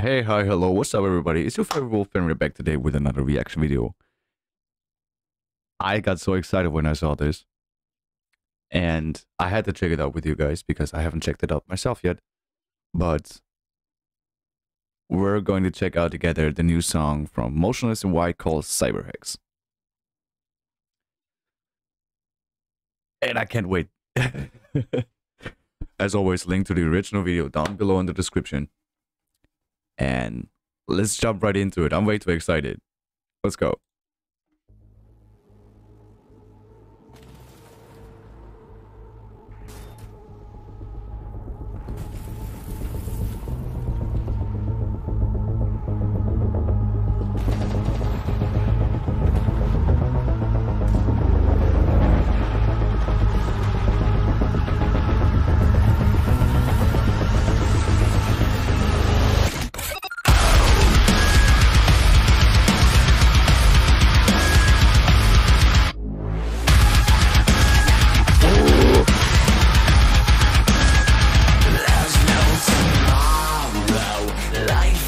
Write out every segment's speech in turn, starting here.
Hey, hi, hello, what's up everybody? It's your favorite Wolf and back today with another reaction video. I got so excited when I saw this. And I had to check it out with you guys because I haven't checked it out myself yet. But we're going to check out together the new song from Motionless in White called Cyberhex. And I can't wait. As always, link to the original video down below in the description. And let's jump right into it. I'm way too excited. Let's go.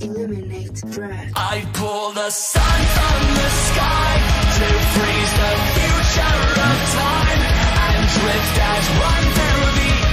Eliminate threat. I pull the sun from the sky to freeze the future of time and drift as one through the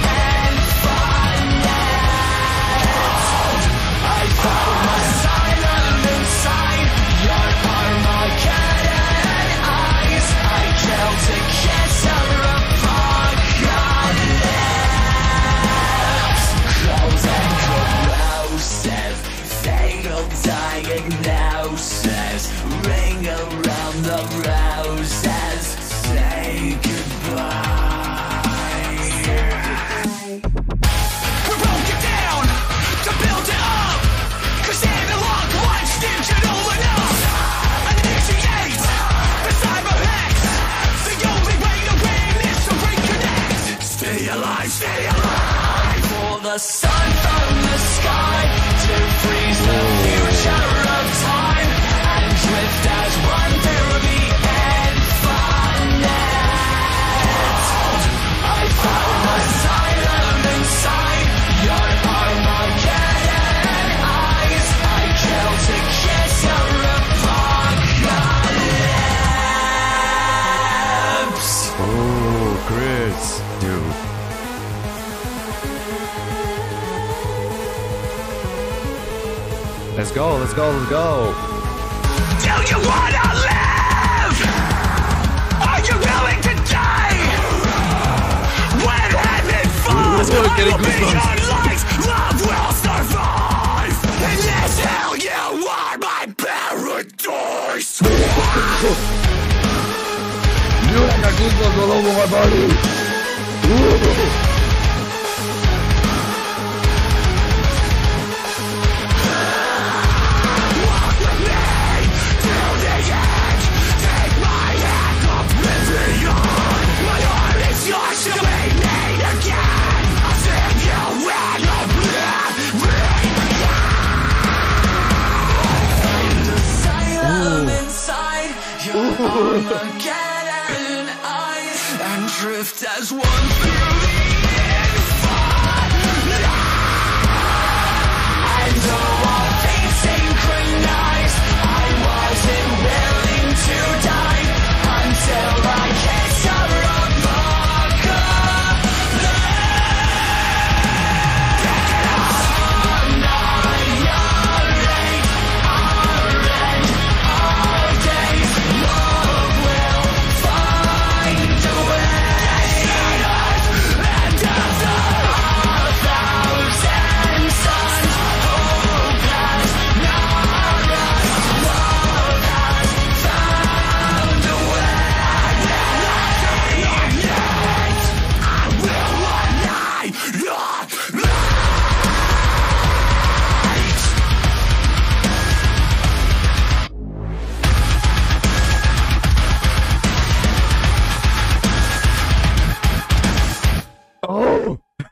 Let's go, let's go, let's go. Do you wanna live? Are you willing to die? When heaven falls, Ooh, I getting will be goosebumps. your light. Love will survive. In this hell, you are my paradise. Armageddon eyes and drift as one through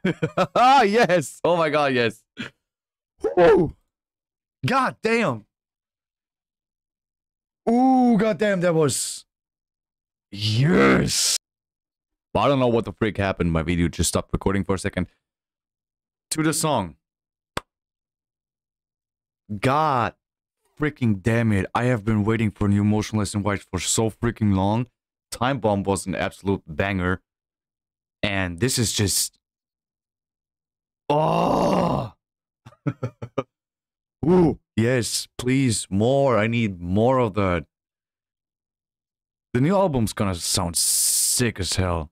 yes. Oh my god, yes. Woo. God damn. Ooh, god damn, that was Yes. But I don't know what the freak happened. My video just stopped recording for a second. To the song. God freaking damn it. I have been waiting for new Motionless in White for so freaking long. Time Bomb was an absolute banger. And this is just. Oh! Ooh, yes, please, more. I need more of that. The new album's gonna sound sick as hell.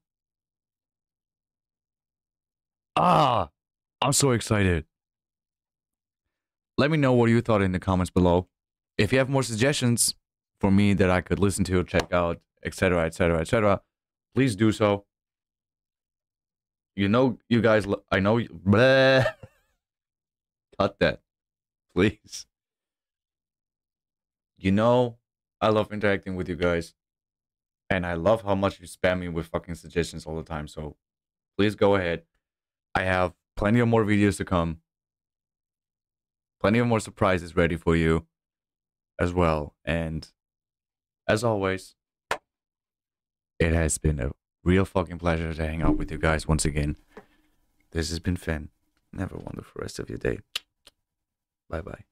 Ah, I'm so excited. Let me know what you thought in the comments below. If you have more suggestions for me that I could listen to, check out, etc., etc., etc., please do so. You know, you guys, I know, you, bleh. cut that, please. You know, I love interacting with you guys. And I love how much you spam me with fucking suggestions all the time. So please go ahead. I have plenty of more videos to come. Plenty of more surprises ready for you as well. And as always, it has been a real fucking pleasure to hang out with you guys once again. This has been Finn. Have a wonderful rest of your day. Bye bye.